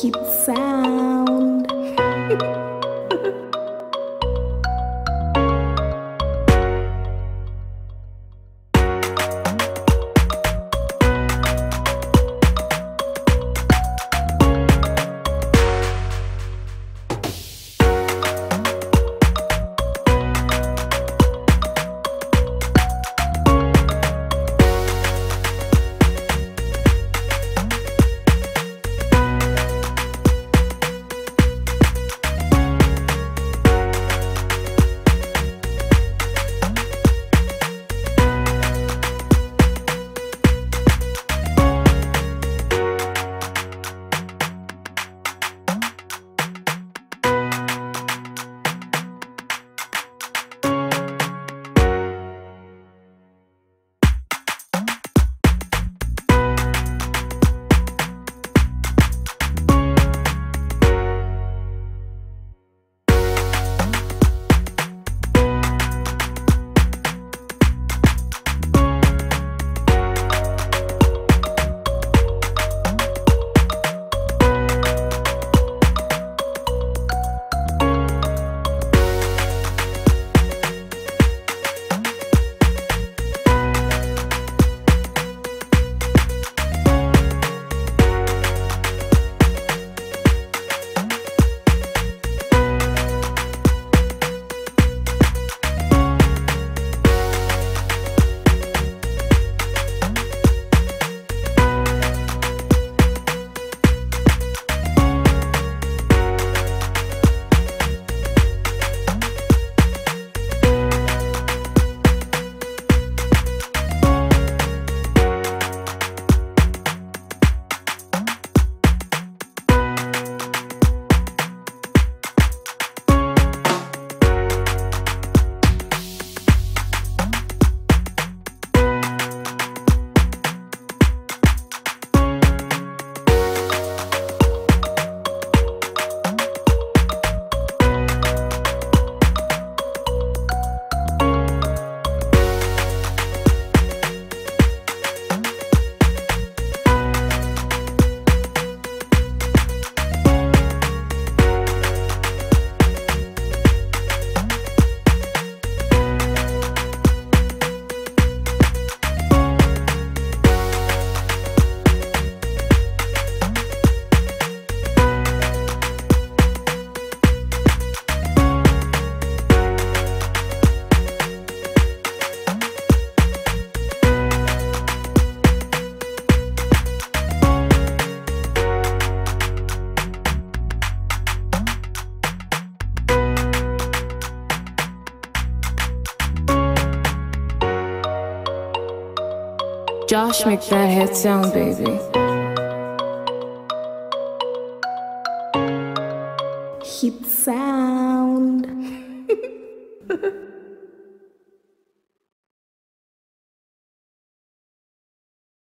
Hit sound. Josh, make that head sound, baby. Hit sound.